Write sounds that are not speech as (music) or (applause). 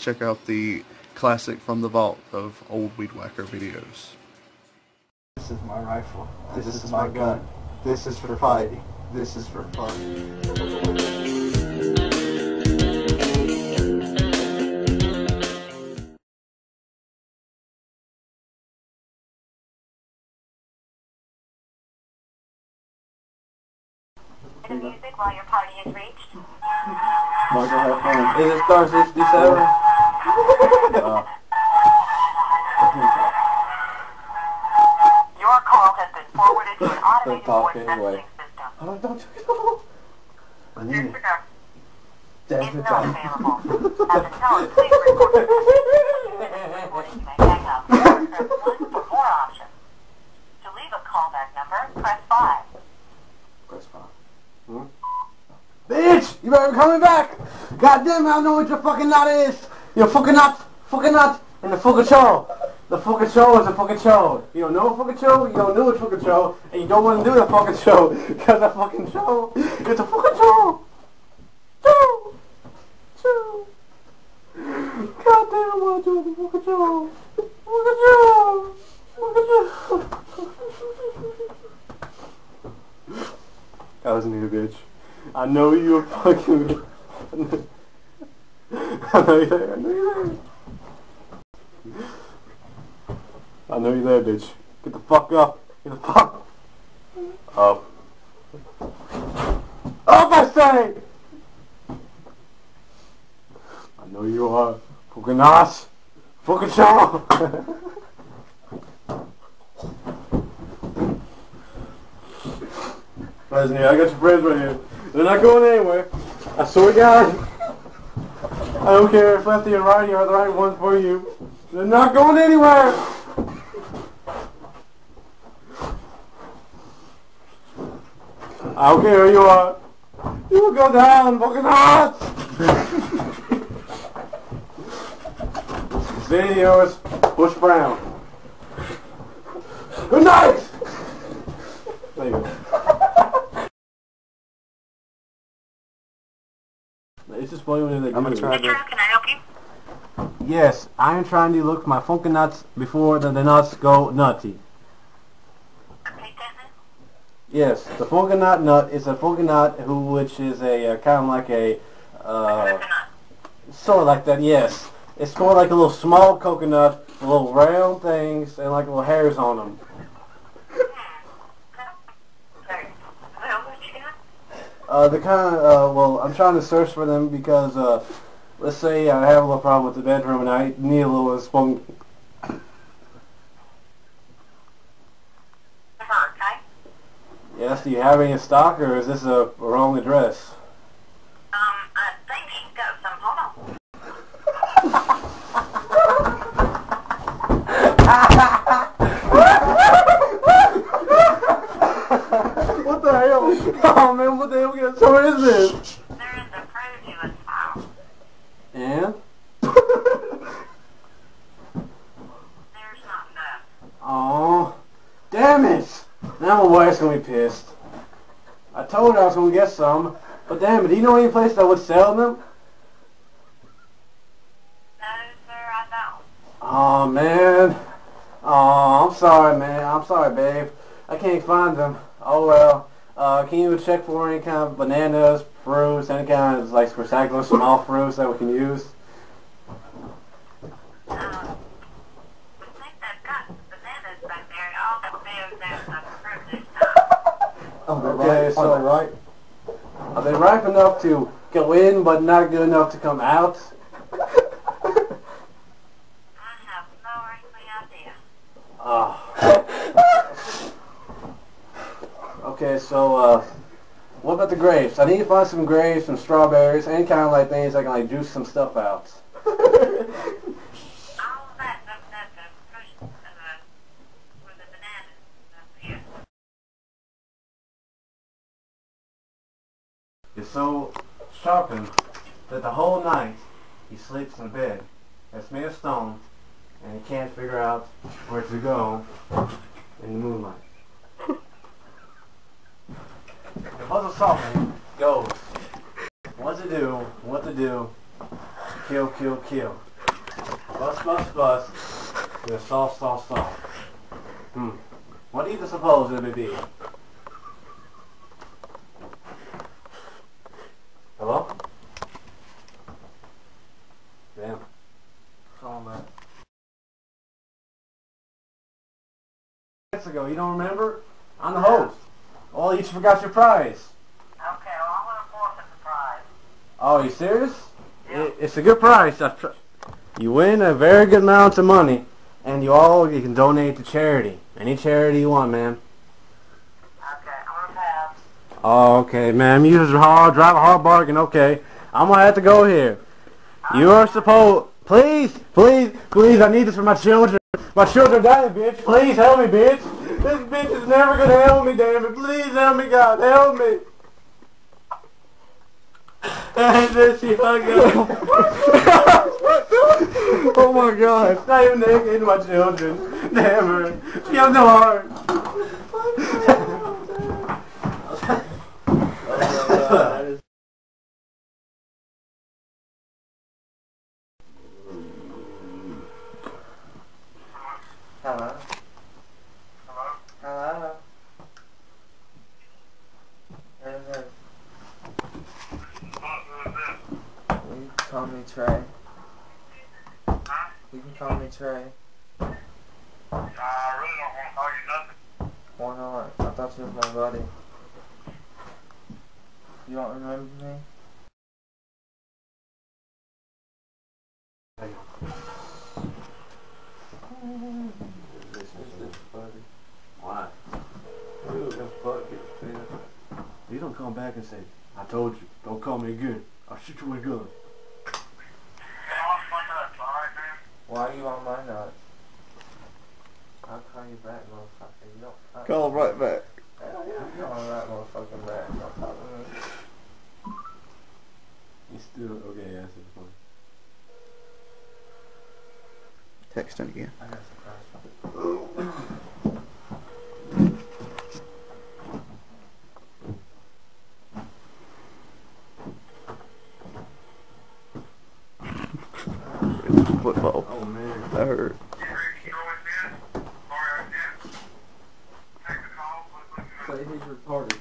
check out the classic from the vault of old Weed Whacker videos. This is my rifle. This, this is, is my gun. This is for fighting. This is for fun. the music while your party is reached. Michael, have fun. Is it star 67? Uh, Your call has been forwarded to an (laughs) automated voice messaging system. Oh, don't you know? I need it. Disregard Damn is it, not damn. available. (laughs) At the tone, please report your voice. You may hang up (laughs) press 1 for more options. To leave a callback number, press 5. Press five. Hmm? Bitch! You better be coming back! God damn it, I know what your fucking knot is! Your fucking knot, fucking knot, and the fucking show! The fucking show is a fucking show. You don't know a fucking show, you don't know a fucking show, and you don't want to do the fucking show, (laughs) because the fucking show is a fucking show! Show! Show! God damn, I want to do the fucking show! Fucking show! Fucking show! (laughs) That was me, bitch. I know you were fucking. (laughs) I know you're there. I know you're there. I know you're there, bitch. Get the fuck up. Get the fuck up. Up, I say! I know you are. Fucking ass. Fucking show. Here, (laughs) I got your friends right here. They're not going anywhere. I swear to God. I don't care if lefty and righty are the right ones for you. They're not going anywhere. I don't care who you are. You will go down, fucking hot. video is Bush Brown. Good night. There you go. It's just funny when they I'm gonna try it. can I help you? Yes, I am trying to look my funky nuts before the, the nuts go nutty. Repeat that then? Yes, the funky nut nut is a funky nut who, which is a uh, kind of like a, uh, sort of like that. Yes, it's more like a little small coconut, with little round things and like little hairs on them. Sorry. Well, what you got? Uh, the kind of, uh, well, I'm trying to search for them because, uh, let's say I have a little problem with the bedroom and I need a little spunk. Okay? Yes, do you have any in stock or is this a wrong address? Um, I think she's got some. Hold (laughs) on. (laughs) What the hell? Oh man, what the hell? Is this? There is a fruit juice file. And? There's not enough. Oh, damn it! Now my wife's gonna be pissed. I told her I was gonna get some, but damn it, do you know any place that would sell them? No, sir, I don't. Oh man. Oh, I'm sorry, man. I'm sorry, babe. I can't find them. Oh well. Uh, can you check for any kind of bananas, fruits, any kind of like spectacular small fruits that we can use? Um, I think they've got bananas back there. All that bills there's some fruit. Are they Okay, right? so- Are they right? Are they ripe enough to go in, but not good enough to come out? I have no earthly idea. Oh. Okay, so uh, what about the grapes? I need to find some grapes, some strawberries, any kind of like things I can like juice some stuff out. (laughs) It's so shocking that the whole night he sleeps in bed that's made of stone and he can't figure out where to go in the moonlight. the puzzle solving goes what to do, what to do, kill, kill, kill. Bus, bus, bus. Yeah, soft, soft, soft. Hmm. What do you suppose it would be? Hello? Damn. Call back. Minutes ago, you don't remember? I'm the host. Oh, you forgot your prize. Okay, well, I'm gonna forfeit the prize. Oh, you serious? It, it's a good prize. You win a very good amount of money, and you all you can donate to charity. Any charity you want, man. Okay, I'm gonna pass. Oh, okay, ma'am. You just hard, drive a hard bargain. Okay, I'm gonna have to go here. You are supposed. Please, please, please. I need this for my children. My children dying, bitch. Please help me, bitch. This bitch is never gonna help me, damn it. Please help me, God. Help me. And (laughs) then she hung up. (laughs) Oh my god. It's not even naked, my children. Damn her. She has no heart. Hello? Hello? Who's this? You can call me Trey. You can call me Trey. Why not? I thought you was my buddy. You don't remember me? Why? You don't come back and say, I told you, don't call me again. I'll shoot you with a gun. Why are you on my nuts? I'll call you back, motherfucker. You don't fuck Call right back. Hell yeah, I'm motherfucking back. Don't fuck. You still, okay, yeah, that's the point. Text him again. I got some surprise. Football. Oh, man. That hurt. Say he's retarded.